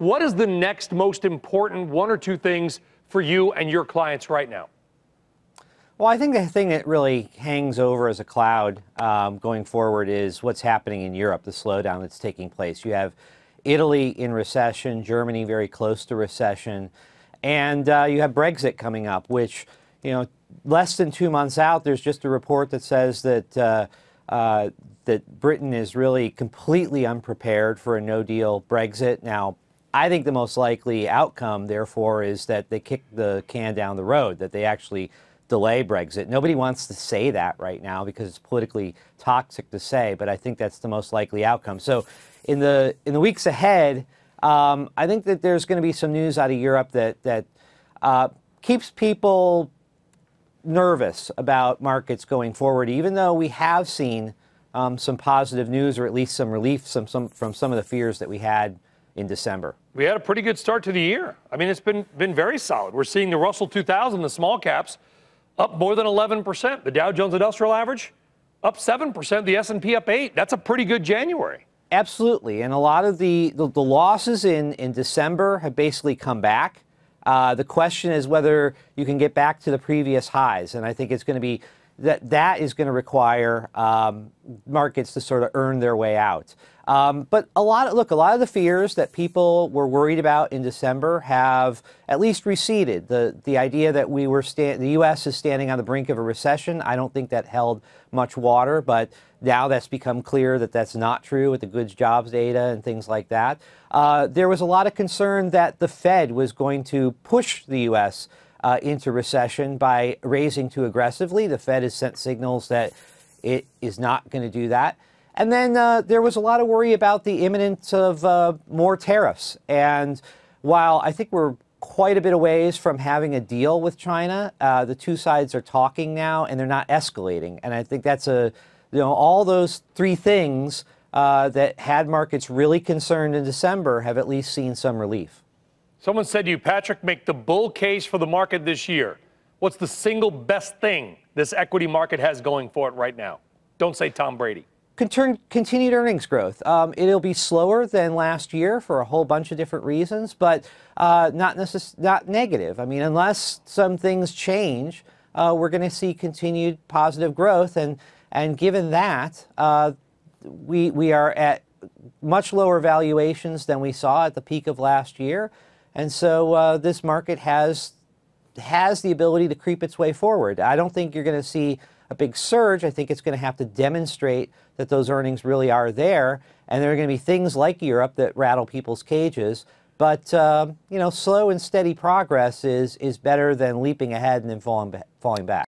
What is the next most important one or two things for you and your clients right now? Well, I think the thing that really hangs over as a cloud um, going forward is what's happening in Europe, the slowdown that's taking place. You have Italy in recession, Germany very close to recession, and uh, you have Brexit coming up, which, you know, less than two months out, there's just a report that says that. Uh, uh, that Britain is really completely unprepared for a no deal Brexit. Now, I think the most likely outcome, therefore, is that they kick the can down the road, that they actually delay Brexit. Nobody wants to say that right now because it's politically toxic to say, but I think that's the most likely outcome. So, in the in the weeks ahead, um, I think that there's going to be some news out of Europe that that uh, keeps people nervous about markets going forward, even though we have seen um, some positive news or at least some relief some, some, from some of the fears that we had in December. We had a pretty good start to the year. I mean, it's been, been very solid. We're seeing the Russell 2000, the small caps, up more than 11%. The Dow Jones Industrial Average up 7%. The S&P up 8 That's a pretty good January. Absolutely. And a lot of the, the, the losses in, in December have basically come back. Uh, the question is whether you can get back to the previous highs. And I think it's going to be that that is going to require um, markets to sort of earn their way out. Um, but a lot of look, a lot of the fears that people were worried about in December have at least receded. The the idea that we were sta- the U.S. is standing on the brink of a recession, I don't think that held much water. But now that's become clear that that's not true with the goods jobs data and things like that. Uh, there was a lot of concern that the Fed was going to push the U.S uh, into recession by raising too aggressively. The Fed has sent signals that it is not going to do that. And then uh, there was a lot of worry about the imminence of uh, more tariffs. And while I think we're quite a bit of ways from having a deal with China, uh, the two sides are talking now and they're not escalating. And I think that's a, you know, all those three things uh, that had markets really concerned in December have at least seen some relief. Someone said to you, Patrick, make the bull case for the market this year. What's the single best thing this equity market has going for it right now? Don't say Tom Brady. Continued earnings growth. Um, it'll be slower than last year for a whole bunch of different reasons, but uh, not not negative. I mean, unless some things change, uh, we're going to see continued positive growth, and and given that, uh, we we are at much lower valuations than we saw at the peak of last year. And so uh, this market has has the ability to creep its way forward. I don't think you're going to see a big surge. I think it's going to have to demonstrate that those earnings really are there, and there are going to be things like Europe that rattle people's cages. But uh, you know, slow and steady progress is is better than leaping ahead and then falling falling back.